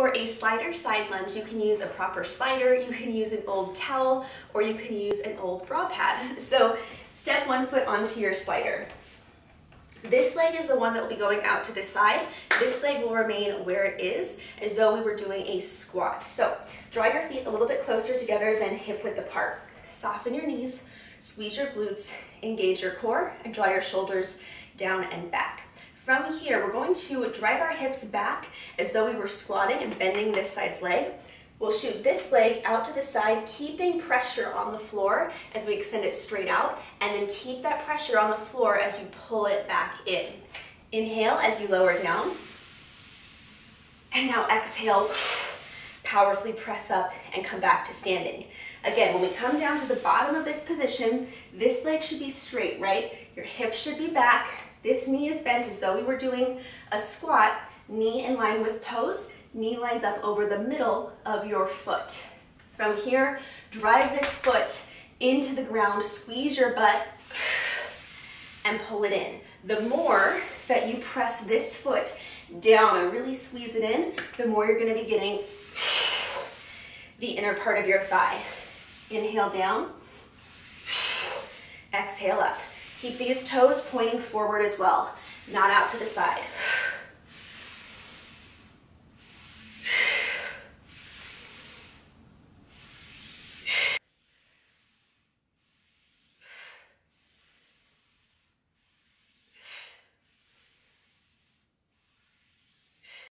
For a slider side lunge, you can use a proper slider, you can use an old towel, or you can use an old bra pad. So step one foot onto your slider. This leg is the one that will be going out to the side. This leg will remain where it is as though we were doing a squat. So draw your feet a little bit closer together than hip width apart. Soften your knees, squeeze your glutes, engage your core, and draw your shoulders down and back. From here, we're going to drive our hips back as though we were squatting and bending this side's leg. We'll shoot this leg out to the side, keeping pressure on the floor as we extend it straight out, and then keep that pressure on the floor as you pull it back in. Inhale as you lower down. And now exhale, powerfully press up and come back to standing. Again, when we come down to the bottom of this position, this leg should be straight, right? Your hips should be back, this knee is bent as though we were doing a squat, knee in line with toes, knee lines up over the middle of your foot. From here, drive this foot into the ground, squeeze your butt, and pull it in. The more that you press this foot down and really squeeze it in, the more you're gonna be getting the inner part of your thigh. Inhale down, exhale up. Keep these toes pointing forward as well, not out to the side.